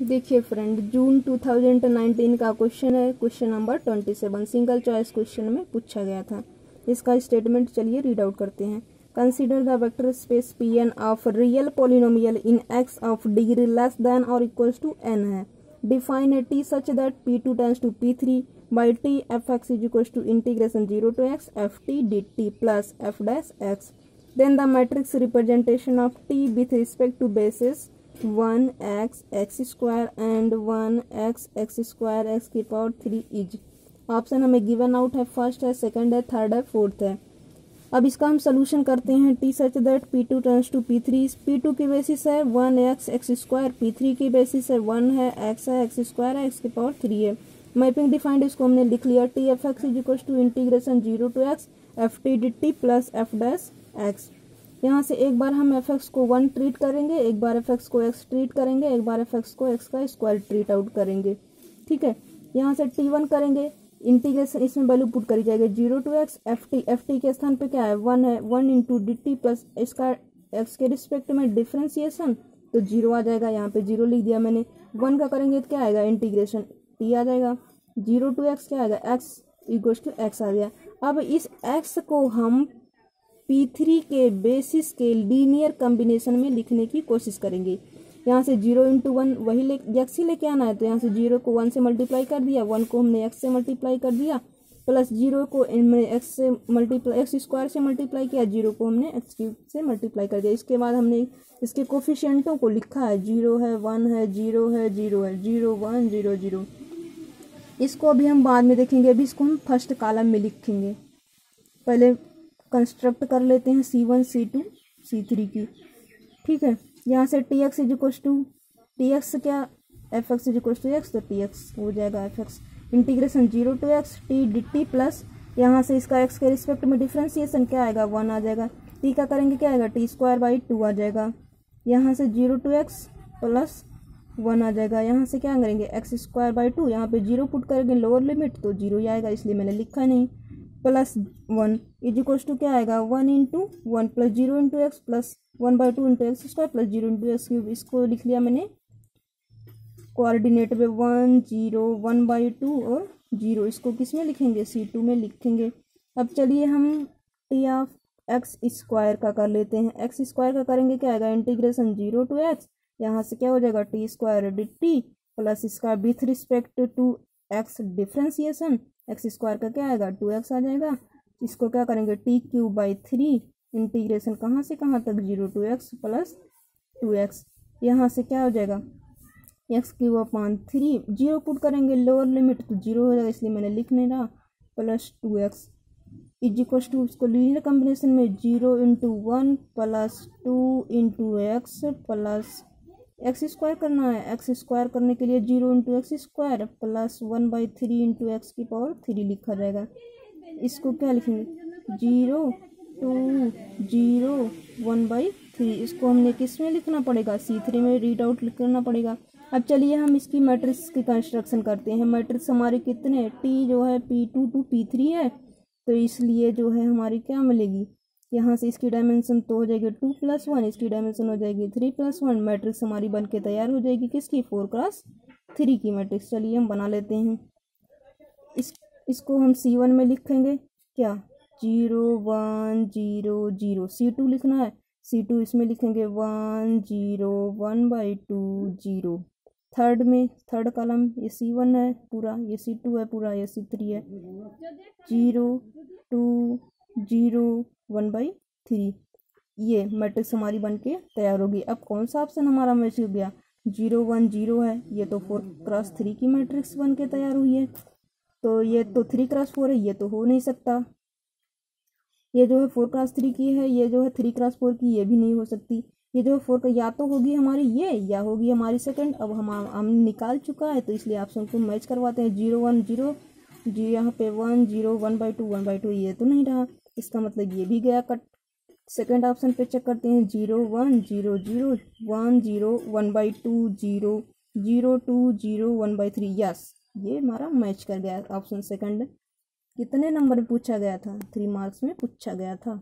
देखिए फ्रेंड जून 2019 का क्वेश्चन है। Question number 27 single choice question में पूछा गया था। इसका स्टेटमेंट चलिए रीड आउट करते हैं। Consider the vector space P N of real polynomial in X of degree less than और इक्वल्स टू एन है। Define a T such that P two tends to P three by T F X is equals to integration zero to X F T D T plus F dash X then the matrix representation of T with respect to basis one X X square and one X X square X की power three is option हमें given out है first है second है third है fourth है। अब इसका हम सोल्यूशन करते हैं T such that P two turns to P three P two की बेसिस है one X X square P three की बेसिस है वन है एक्स है एक्स स्क्वायर है एक्स की पावर थ्री है। मैपिंग डिफाइंड इसको हमने लिख लिया T F X is equal to integration zero to X F T D T plus F dash X यहाँ से एक बार हम एफ़ एक्स को वन ट्रीट करेंगे, एक बार एफ़ एक्स को एक्स ट्रीट करेंगे, एक बार एफ़ एक्स को एक्स का स्क्वायर ट्रीट आउट करेंगे। ठीक है? यहाँ से टी वन करेंगे इंटीग्रेशन इसमें वैल्यू पुट करी जाएगी zero to X F T F T के स्थान पे क्या है? वन है one into D T plus इसका एक्स के रिस्पेक्ट में डिफ्रेंसिएशन तो ज़ीरो आ जाएगा, यहाँ पे ज़ीरो लिख दिया मैंने। वन का करेंगे तो क्या आएगा? इंटीग्रेशन टी आ जाएगा। ज़ीरो टू एक्स क्या आएगा? एक्स इक्वल्स टू एक्स आ गया। अब इस एक्स को हम पी थ्री के बेसिस के लीनियर कम्बिनेशन में लिखने की कोशिश करेंगे। यहाँ से ज़ीरो इंटू वन वही ले एक्स ही लेके आना है तो यहाँ से ज़ीरो को वन से मल्टीप्लाई कर दिया वन को हमने एक्स से मल्टीप्लाई कर दिया प्लस ज़ीरो को एक्स से मल्टीप्लाई एक्स स्क्वायर से मल्टीप्लाई किया ज़ीरो को हमने एक्स क्यूब से मल्टीप्लाई कर दिया। इसके बाद हमने इसके कोफिशियंटों को लिखा है ज़ीरो है वन है ज़ीरो है ज़ीरो है ज़ीरो वन ज़ीरो ज़ीरो इसको अभी हम बाद में देखेंगे, अभी इसको हम फ़र्स्ट कॉलम में लिखेंगे। पहले कंस्ट्रक्ट कर लेते हैं C one C two C three की। ठीक है? यहाँ से T X is to T X क्या? F X is to X तो टी एक्स हो जाएगा F X integration zero to X T D T plus यहाँ से इसका एक्स के रिस्पेक्ट में डिफ्रेंसिएशन क्या आएगा? वन आ जाएगा। टी का करेंगे? क्या आएगा? टी स्क्वायर बाई टू आ जाएगा। यहाँ से zero to X plus one आ जाएगा। यहाँ से क्या करेंगे? एक्स स्क्वायर बाई टू यहाँ पे ज़ीरो पुट करेंगे। लोअर लिमिट तो ज़ीरो ही आएगा, इसलिए मैंने लिखा नहीं। Plus one is equals to क्या आएगा? One into one plus zero into X plus one by two into X square plus zero into X cube इसको लिख लिया मैंने। कोऑर्डिनेट में one zero one by two और ज़ीरो इसको किसमें लिखेंगे? सी टू में लिखेंगे। अब चलिए हम टी ऑफ़ एक्स स्क्वायर का कर लेते हैं। एक्स स्क्वायर का करेंगे क्या आएगा? इंटीग्रेशन ज़ीरो टू एक्स यहाँ से क्या हो जाएगा? T square D T plus इसका with respect to X differentiation X square का क्या आएगा? टू एक्स आ जाएगा। इसको क्या करेंगे? T cube by three integration कहाँ से कहाँ तक? Zero to X plus two X यहाँ से क्या हो जाएगा? X cube upon three zero put करेंगे। लोअर लिमिट तो ज़ीरो हो जाएगा, इसलिए मैंने लिख नहीं रहा। Plus two X is to उसको लीनियर कॉम्बिनेशन में zero into one plus two into X plus X square करना है, एक्स स्क्वायर करने के लिए zero into X square plus one by three into X की पावर थ्री लिखा जाएगा इसको क्या लिखेंगे? Zero two zero one by three. इसको हमने किसमें लिखना पड़ेगा? सी थ्री में रीड आउट करना पड़ेगा। अब चलिए हम इसकी मैट्रिक्स की कंस्ट्रक्शन करते हैं। मैट्रिक्स हमारे कितने टी जो है, P two to P three है तो इसलिए जो है हमारी क्या मिलेगी? यहाँ से इसकी डायमेंशन तो हो जाएगी टू प्लस वन इसकी डायमेंशन हो जाएगी थ्री प्लस वन मैट्रिक्स हमारी बन के तैयार हो जाएगी किसकी? फोर क्लास थ्री की मैट्रिक्स चलिए हम बना लेते हैं। इस, इसको हम सी वन में लिखेंगे। क्या? Zero one zero zero C two लिखना है। सी टू इसमें लिखेंगे one zero one by two zero third में थर्ड कॉलम ये सी वन है पूरा, ये सी टू है पूरा, ये सी थ्री है। Zero two zero, one by three. ये मैट्रिक्स हमारी बन के तैयार होगी। अब कौन सा ऑप्शन हमारा मैच हो गया? ज़ीरो, वन, ज़ीरो है। ये तो फोर क्रॉस थ्री की मैट्रिक्स बन के तैयार हुई है। तो ये तो थ्री क्रॉस फोर है। ये तो हो नहीं सकता। ये जो है फोर क्रॉस थ्री की है। ये जो है थ्री क्रॉस फोर की, ये भी नहीं हो सकती। ये जो है फोर या तो होगी हमारी ये, या होगी हमारी सेकंड अब हम हम निकाल चुका है तो इसलिए ऑप्शन को मैच करवाते हैं। Zero, one, zero. जी यहाँ पे one, zero, one by two, one by two, ये तो नहीं रहा। इसका मतलब ये भी गया, कट। सेकेंड ऑप्शन पे चेक करते हैं zero one zero zero one zero one by two zero zero two zero one by three yes ये हमारा मैच कर गया ऑप्शन सेकंड कितने नंबर में पूछा गया था? थ्री मार्क्स में पूछा गया था।